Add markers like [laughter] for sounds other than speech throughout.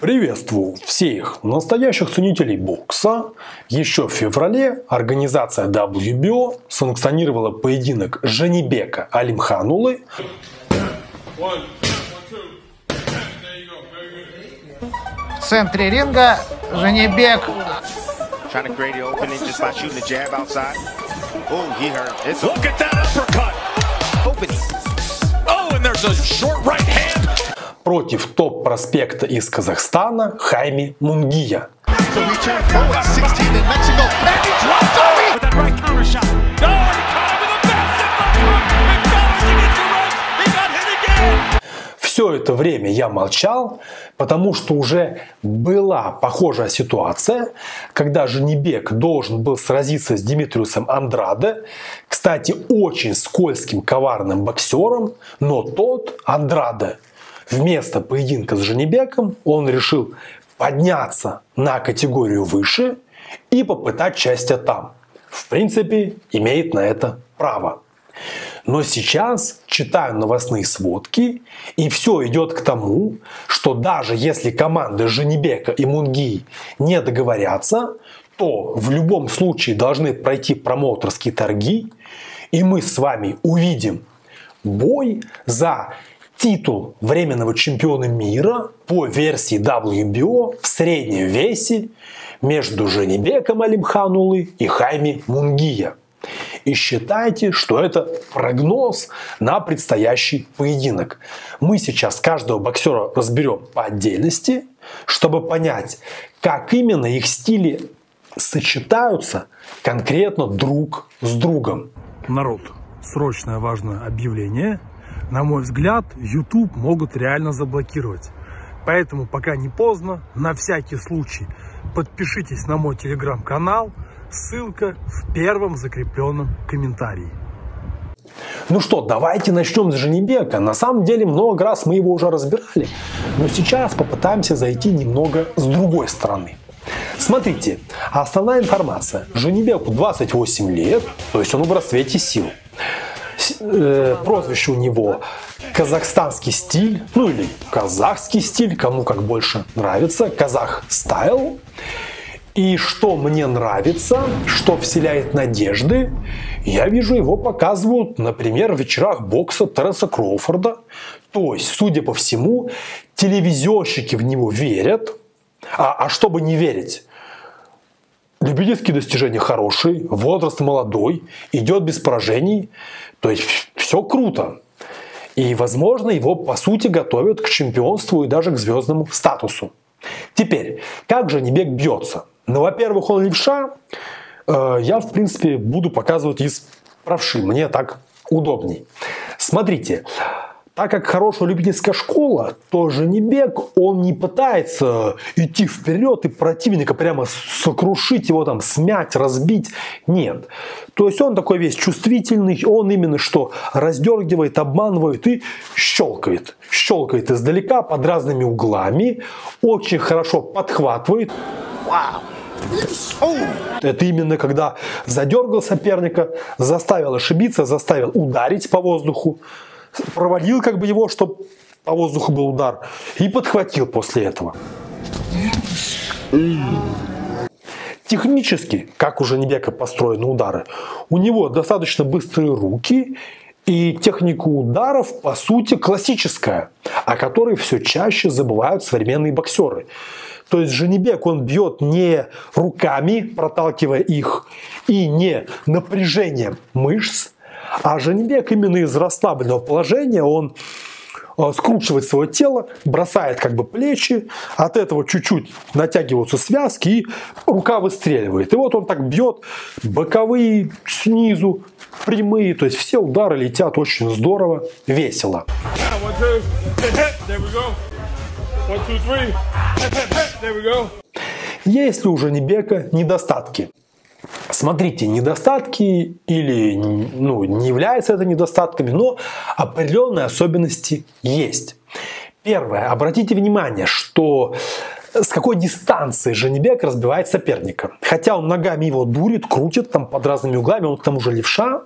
Приветствую всех настоящих ценителей бокса. Еще в феврале организация WBO санкционировала поединок Женибека Алимханулы В центре ринга Женебек. Oh, he hurt. It's Look at that uppercut. opening. Oh, and there's a short right hand. Против топ-проспекта из Казахстана Хайми Мунгия. So he turned forward 16 in Mexico. And he dropped it. With that right counter shot. No, and he caught him with a massive left hook. McDonald's against the ropes. He got hit again. Все это время я молчал, потому что уже была похожая ситуация, когда Женебек должен был сразиться с Димитриусом Андраде, кстати, очень скользким, коварным боксером, но тот, Андраде, вместо поединка с Женебеком, он решил подняться на категорию выше и попытать счастья там. В принципе, имеет на это право. Но сейчас читаю новостные сводки, и все идет к тому, что даже если команды Женебека и Мунги не договорятся, то в любом случае должны пройти промоутерские торги, и мы с вами увидим бой за титул временного чемпиона мира по версии WBO в среднем весе между Женебеком Алимханулы и Хайми Мунгия. И считайте, что это прогноз на предстоящий поединок. Мы сейчас каждого боксера разберем по отдельности, чтобы понять, как именно их стили сочетаются конкретно друг с другом. Народ, срочное важное объявление. На мой взгляд, YouTube могут реально заблокировать. Поэтому пока не поздно, на всякий случай подпишитесь на мой телеграм-канал. Ссылка в первом закрепленном комментарии. Ну что, давайте начнем с Женебека. На самом деле много раз мы его уже разбирали, но сейчас попытаемся зайти немного с другой стороны. Смотрите, основная информация. Женебеку 28 лет, то есть он в расцвете сил. Э, прозвище у него казахстанский стиль, ну или казахский стиль, кому как больше нравится, казах стайл. И что мне нравится, что вселяет надежды, я вижу его показывают, например, в вечерах бокса Теренса Кроуфорда. То есть, судя по всему, телевизионщики в него верят. А, а чтобы не верить? Любительские достижения хорошие, возраст молодой, идет без поражений. То есть все круто. И, возможно, его, по сути, готовят к чемпионству и даже к звездному статусу. Теперь, как же Небек бьется? Ну, во-первых, он левша. Э, Я, в принципе, буду показывать из правши. Мне так удобней. Смотрите, так как хорошая любительская школа, то Женебек, он не пытается идти вперед и противника прямо сокрушить его, там, смять, разбить. Нет. То есть он такой весь чувствительный, он именно что раздергивает, обманывает и щелкает. Щелкает издалека под разными углами, очень хорошо подхватывает. Это именно когда задергал соперника, заставил ошибиться, заставил ударить по воздуху, провалил как бы его, чтобы по воздуху был удар, и подхватил после этого. Технически, как у Женебека построены удары, у него достаточно быстрые руки, и техника ударов, по сути, классическая, о которой все чаще забывают современные боксеры. То есть Женебек, он бьет не руками, проталкивая их, и не напряжением мышц, а Женебек именно из расслабленного положения, он э, скручивает свое тело, бросает как бы плечи, от этого чуть-чуть натягиваются связки и рука выстреливает. И вот он так бьет боковые, снизу, прямые, то есть все удары летят очень здорово, весело. [laughs] [laughs] Есть ли у Женебека недостатки? Смотрите, недостатки или ну, не являются это недостатками, но определенные особенности есть. Первое. Обратите внимание, что с какой дистанции Женебек разбивает соперника. Хотя он ногами его дурит, крутит там под разными углами, он к тому же левша.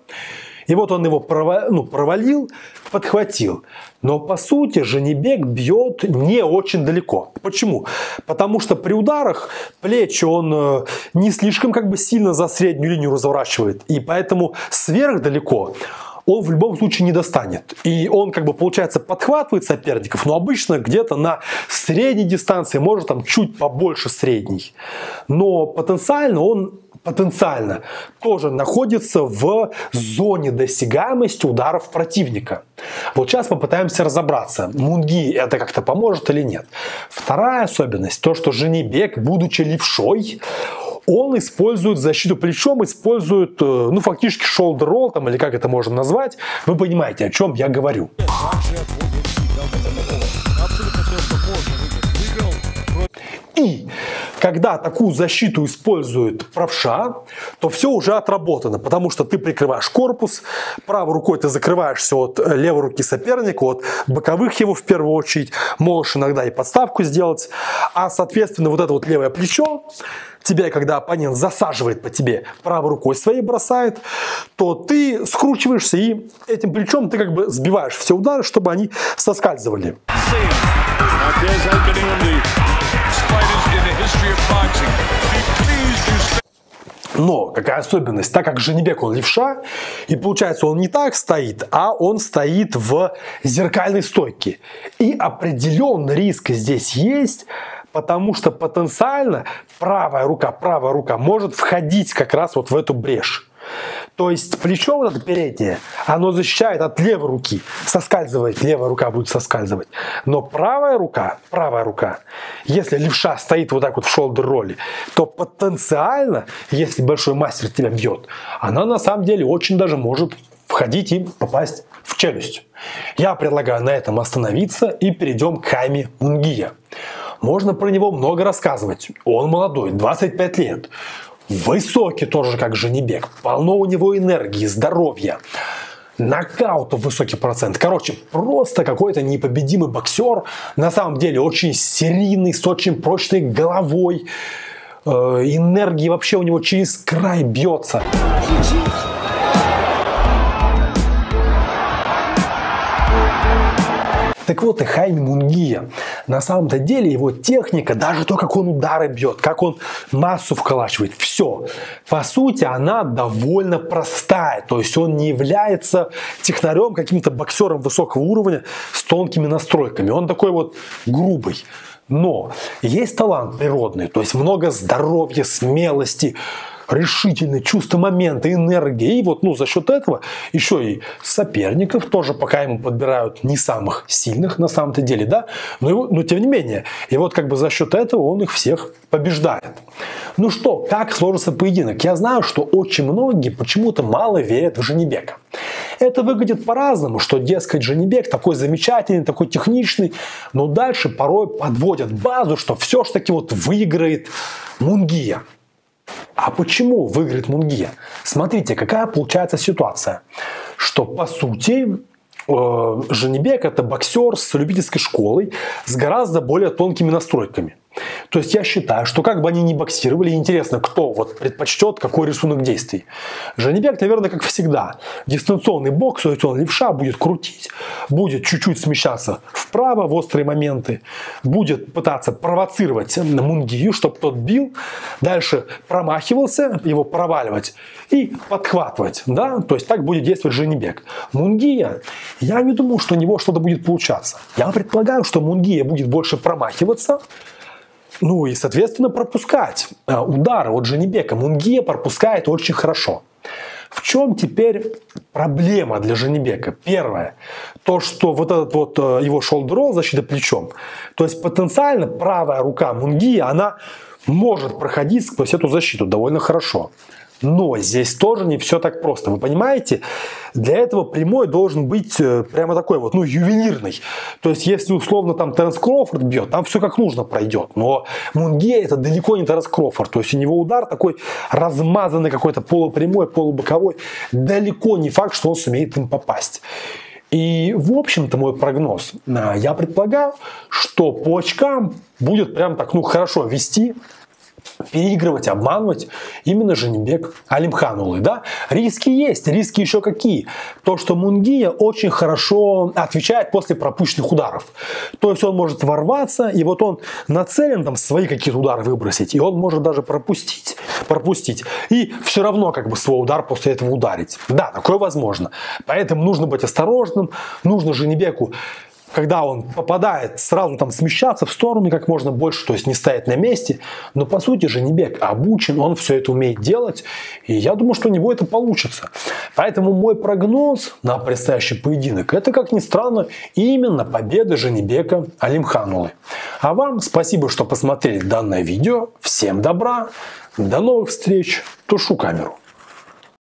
И вот он его прова- ну, провалил, подхватил. Но по сути Женебек бьет не очень далеко. Почему? Потому что при ударах плечи он э, не слишком как бы сильно за среднюю линию разворачивает. И поэтому сверхдалеко он в любом случае не достанет. И он, как бы, получается, подхватывает соперников, но обычно где-то на средней дистанции, может там чуть побольше средней. Но потенциально он потенциально тоже находится в зоне досягаемости ударов противника. Вот сейчас попытаемся разобраться, Мунги это как-то поможет или нет. Вторая особенность, то, что Женебек, будучи левшой, он использует защиту плечом, использует, э, ну, фактически shoulder roll, там, или как это можно назвать. Вы понимаете, о чем я говорю. И когда такую защиту использует правша, то все уже отработано, потому что ты прикрываешь корпус, правой рукой ты закрываешься от э, левой руки соперника, от боковых его в первую очередь, можешь иногда и подставку сделать, а соответственно вот это вот левое плечо, тебя, когда оппонент засаживает по тебе правой рукой своей бросает, то ты скручиваешься и этим плечом ты как бы сбиваешь все удары, чтобы они соскальзывали. Но какая особенность? Так как Женебек он левша, и получается он не так стоит, а он стоит в зеркальной стойке. И определенный риск здесь есть, потому что потенциально правая рука, правая рука может входить как раз вот в эту брешь. То есть плечо вот это переднее, оно защищает от левой руки, соскальзывает, левая рука будет соскальзывать. Но правая рука, правая рука, если левша стоит вот так вот в шолдер роли, то потенциально, если большой мастер тебя бьет, она на самом деле очень даже может входить и попасть в челюсть. Я предлагаю на этом остановиться и перейдем к Хайме Мунгия. Можно про него много рассказывать. Он молодой, 25 лет. Высокий тоже, как Женебек. Полно у него энергии, здоровья. Нокаутов высокий процент. Короче, просто какой-то непобедимый боксер. На самом деле очень серийный, с очень прочной головой. Э, энергии вообще у него через край бьется. Так вот и Хайми Мунгия. На самом-то деле его техника, даже то, как он удары бьет, как он массу вколачивает, все. По сути, она довольно простая. То есть он не является технарем, каким-то боксером высокого уровня с тонкими настройками. Он такой вот грубый. Но есть талант природный, то есть много здоровья, смелости, решительное чувство момента, энергии. И вот ну, за счет этого еще и соперников тоже пока ему подбирают не самых сильных на самом-то деле, да, но, его, но тем не менее. И вот как бы за счет этого он их всех побеждает. Ну что, как сложится поединок? Я знаю, что очень многие почему-то мало верят в Женебека. Это выглядит по-разному, что, дескать, Женебек такой замечательный, такой техничный, но дальше порой подводят базу, что все ж таки вот выиграет Мунгия. А почему выиграет Мунгия? Смотрите, какая получается ситуация. Что по сути э, Женебек это боксер с любительской школой с гораздо более тонкими настройками. То есть я считаю, что как бы они ни боксировали, интересно, кто вот предпочтет какой рисунок действий. Женебек, наверное, как всегда, дистанционный бокс, то есть он левша будет крутить, будет чуть-чуть смещаться вправо в острые моменты, будет пытаться провоцировать Мунгию, чтобы тот бил, дальше промахивался, его проваливать и подхватывать, да, то есть так будет действовать Женебек. Мунгия, я не думаю, что у него что-то будет получаться. Я предполагаю, что Мунгия будет больше промахиваться, ну и, соответственно, пропускать э, удары от Женебека. Мунгия пропускает очень хорошо. В чем теперь проблема для Женебека? Первое, то, что вот этот вот э, его шолдерол, защита плечом, то есть потенциально правая рука Мунгия, она может проходить сквозь эту защиту довольно хорошо. Но здесь тоже не все так просто. Вы понимаете, для этого прямой должен быть э, прямо такой вот, ну, ювелирный. То есть, если условно там Теренс Кроуфорд бьет, там все как нужно пройдет. Но Мунге это далеко не Теренс Кроуфорд. То есть, у него удар такой размазанный какой-то полупрямой, полубоковой. Далеко не факт, что он сумеет им попасть. И, в общем-то, мой прогноз. А, я предполагаю, что по очкам будет прям так, ну, хорошо вести переигрывать, обманывать именно Женебек Алимханулы. Да? Риски есть, риски еще какие. То, что Мунгия очень хорошо отвечает после пропущенных ударов. То есть он может ворваться, и вот он нацелен там свои какие-то удары выбросить, и он может даже пропустить, пропустить, и все равно как бы свой удар после этого ударить. Да, такое возможно. Поэтому нужно быть осторожным, нужно Женебеку когда он попадает, сразу там смещаться в сторону как можно больше, то есть не стоять на месте. Но по сути же Небек обучен, он все это умеет делать, и я думаю, что у него это получится. Поэтому мой прогноз на предстоящий поединок, это, как ни странно, именно победа Женебека Алимханулы. А вам спасибо, что посмотрели данное видео. Всем добра, до новых встреч, тушу камеру.